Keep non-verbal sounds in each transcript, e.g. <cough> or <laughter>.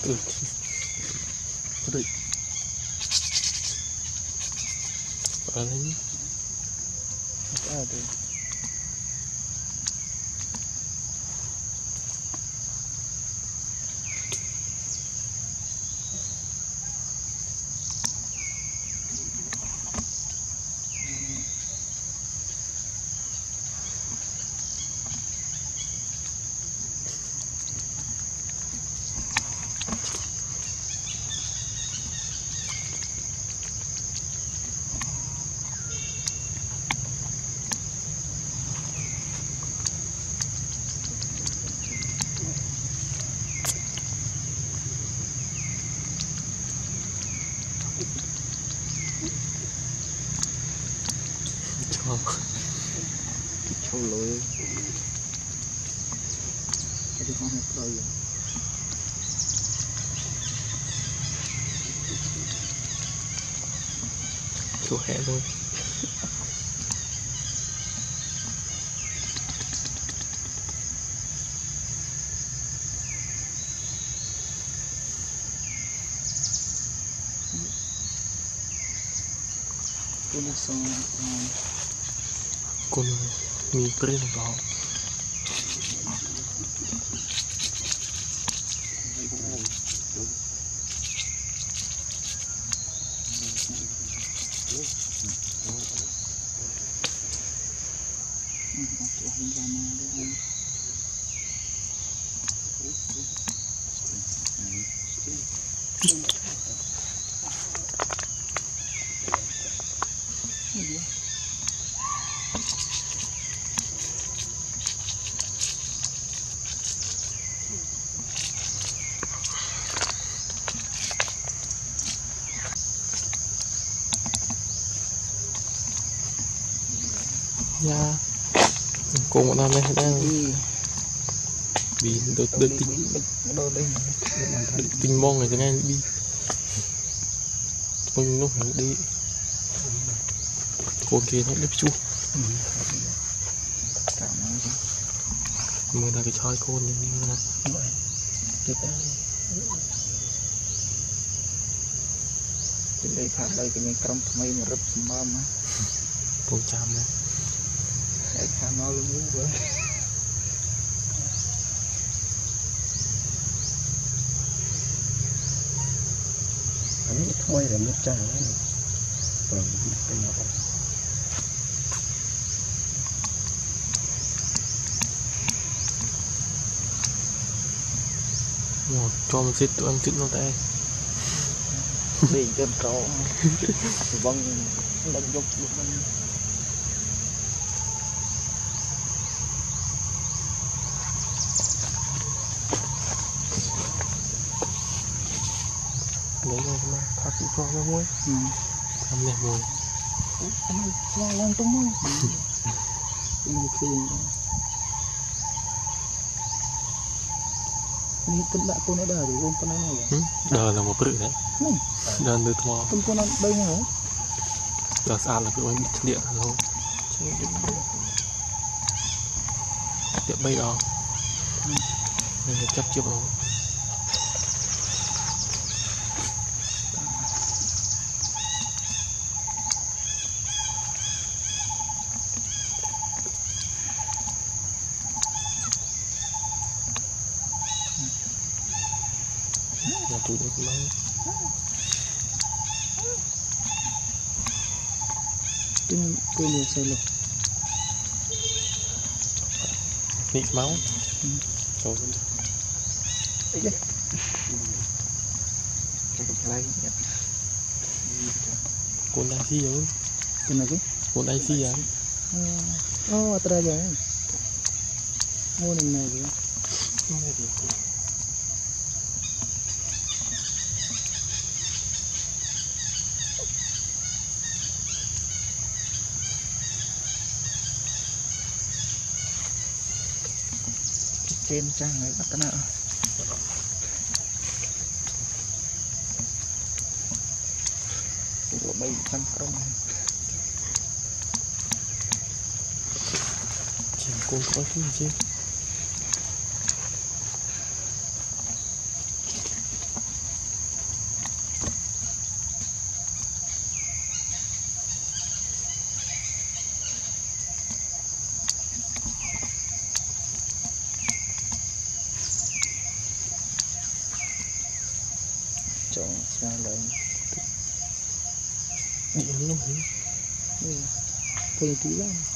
Okey. Apa lagi? Apa ada? Cho châu lối cái con này rồi chỗ hẹ luôn. Con này xong con mi prendo vào ពងមកដល់នេះដែរប៊ីដូចដូចទីដូចដូចទីមកហ្នឹងឯងប៊ីពងនោះហ្នឹងឌីពងគេហ្នឹងដូចជួមើលដល់គេឆោយកូននេះណាទៅទៅពីលេខផាត់ដល់គេមានក្រុមថ្មីមករឹបសម្បំណាពងចាំណា để tham mau luôn muốn với Hắn thôi là nước tràn đấy này Vâng, cái nào một cho một xịt tụi em chữ nó tay đi trên cầu vâng đang dục mình. Mà thắt cũng cho nó muối Ừ làm đẹp rồi Cái này lo lên tung không? Cái này khi Ini kena aku nak dah tu, nak ya. ừ? đờ là một bự đấy Hmm. đờ từ thò Pun pun nak dah xa là cái oanh bị điện rồi điện bay đó nên là chấp chụp nó là tụi nó cũng nói Tin pilih saya lục nịt máu Ừ. rồi Aja. Cukup lagi ya. xí đai xi rồi Kenapa? con đai xi à Oh, oh teraja. Oh, ni này dia? Trên trang đấy các bạn ạ Ủa bay phân công. chỉ cô có cái gì chứ 不一样。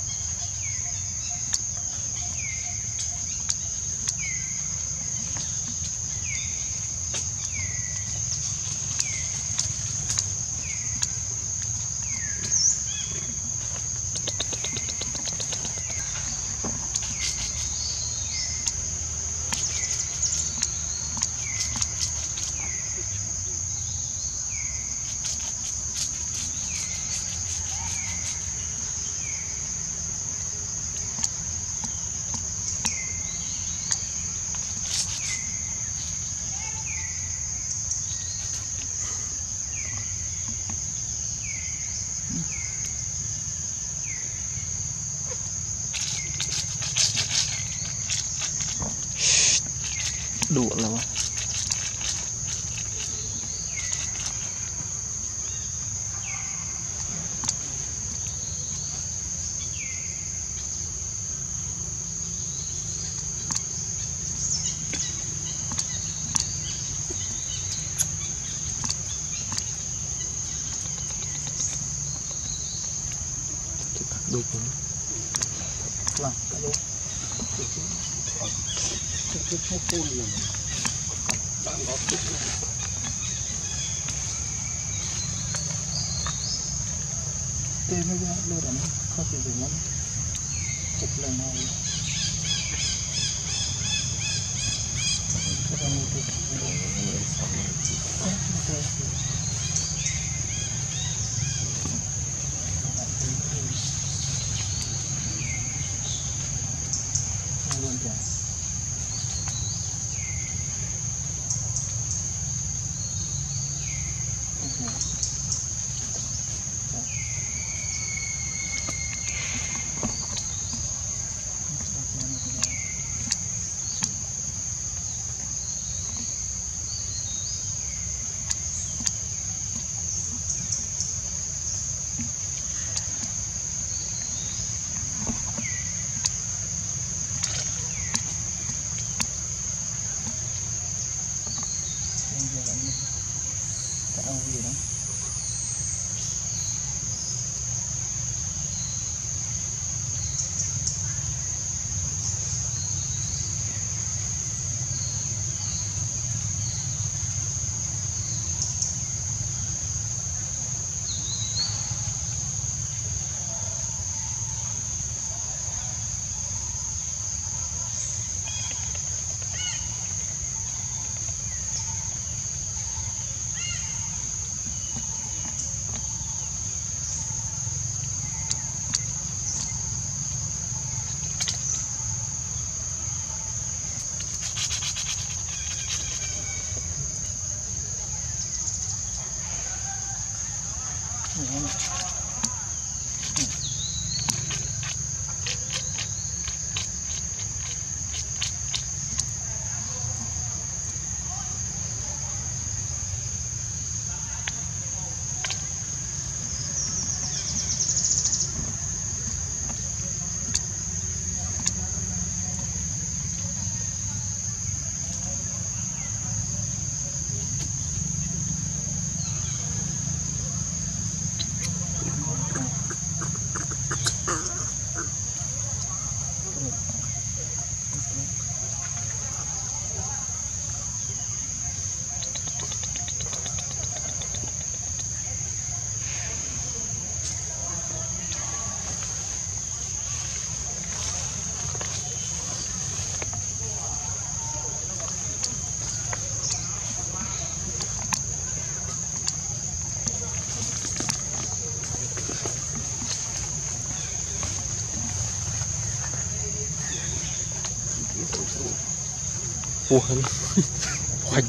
làm cái luôn. chút chút không ổn gì. đang có chút. tên cái gì đây rồi? không Tēnā gā lōrāna kāsi zhōngāna Tōpilā nāwa Tōpilā nāwa 後半はい。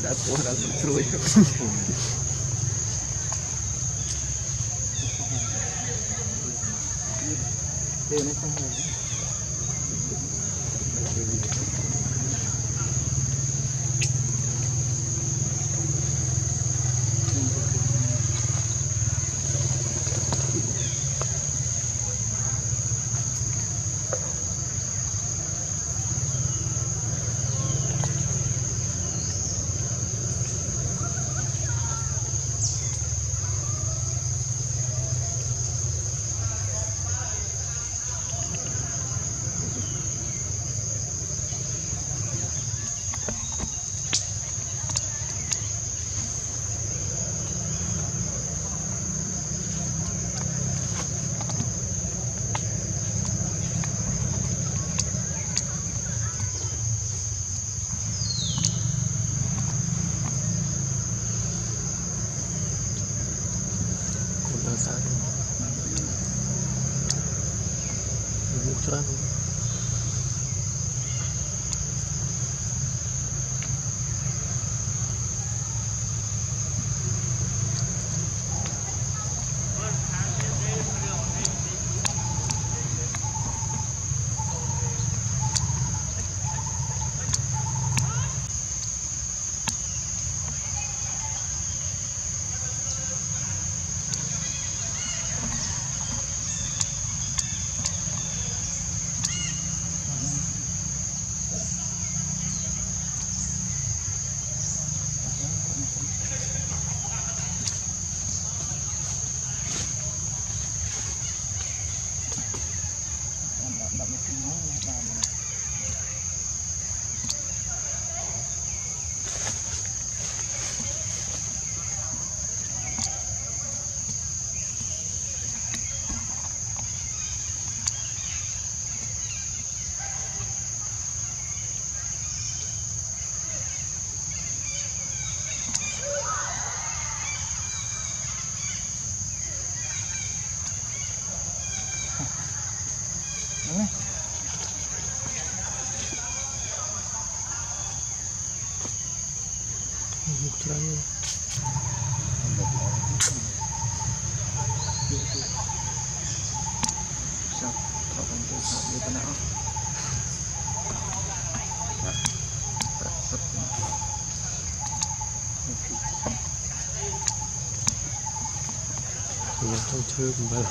gemacht am Türkenball.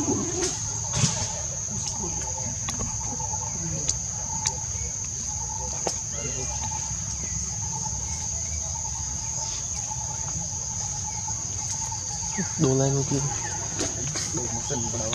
Thank you. Đồ lên kia đồ một cần vào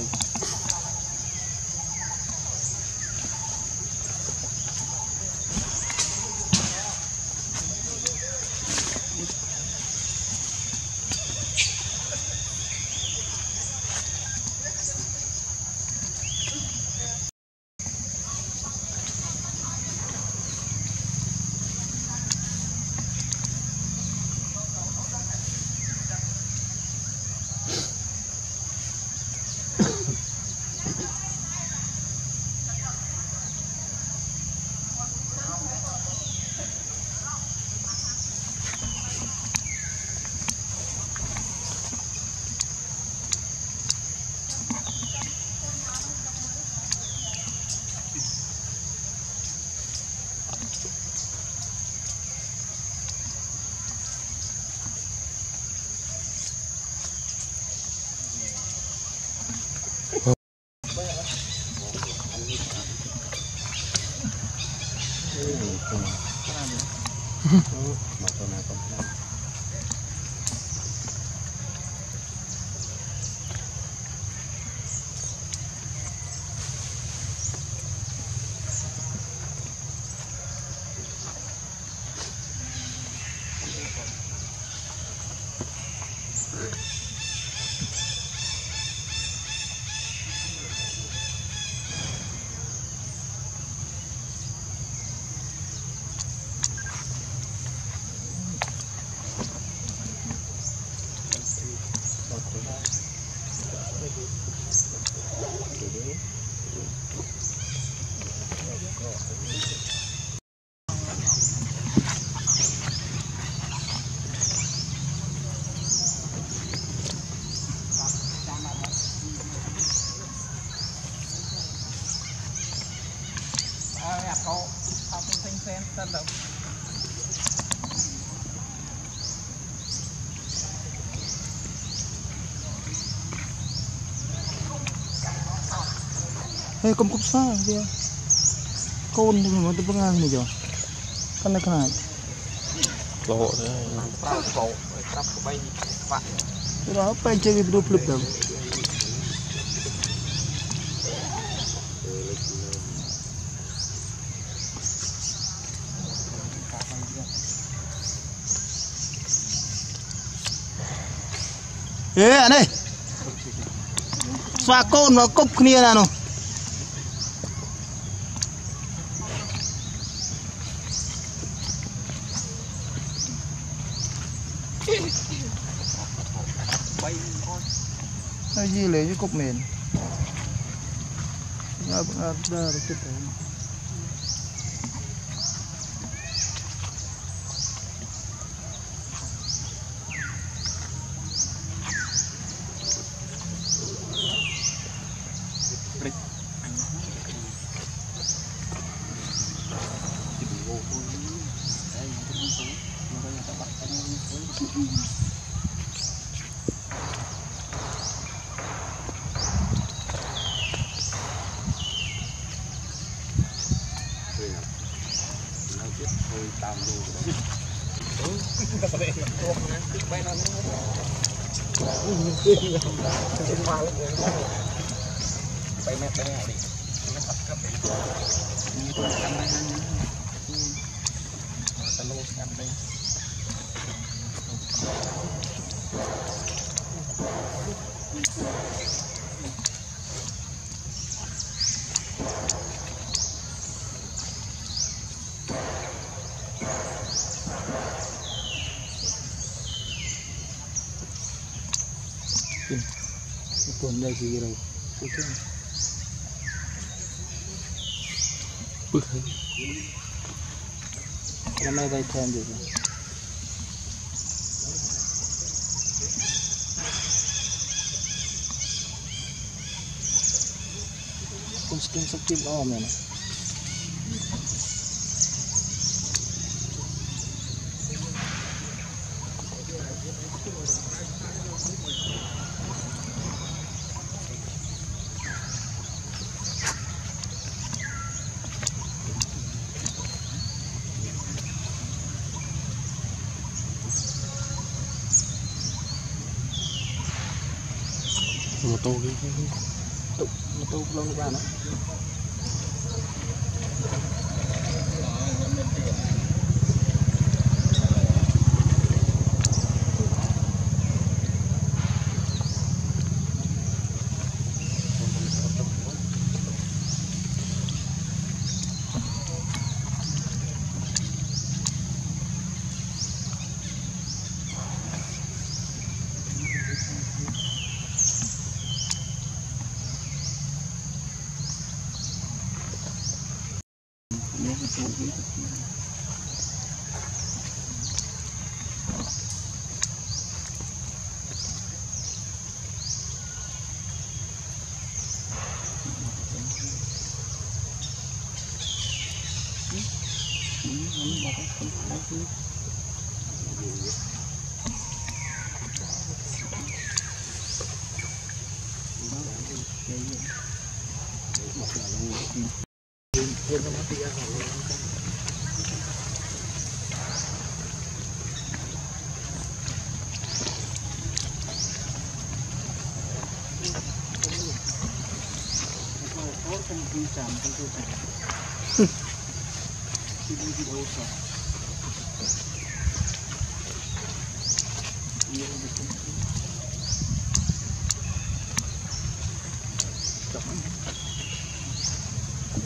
hei kom kupsa dia kon ni mo tu pengang ni jo kan nak nak lo dah lo kap bayi pak berapa jadi 20 dah Ê anh ơi. Xoa côn nó cốc kia nào. Di lấy cái cục mền Nó bữa ra được chút đấy Cái đi. Đi ngoài lắm. इसको अंदर से ये रहो ठीक है। मैं भाई टाइम देखो कुछ दिन सकती मैंने tô đi. Tụ, một tô lâu các bạn ạ novo produto aqui.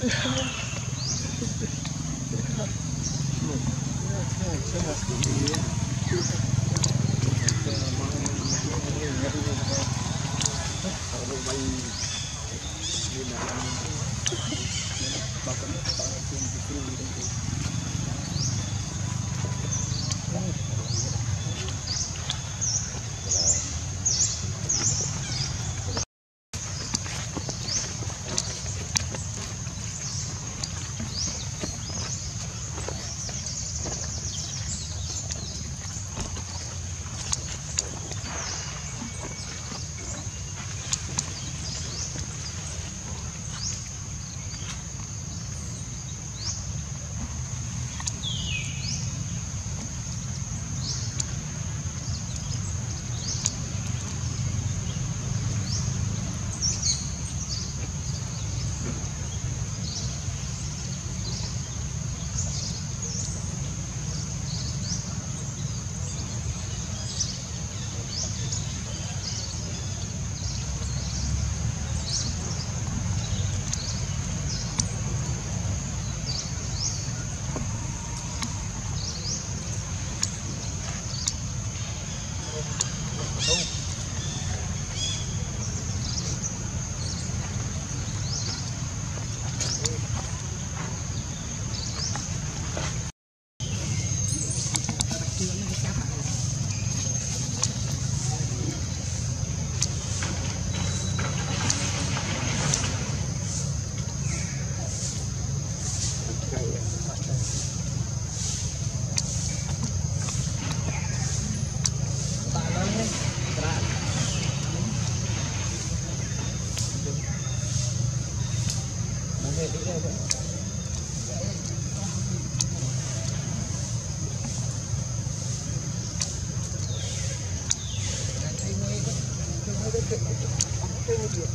Yeah. <laughs> Thank you.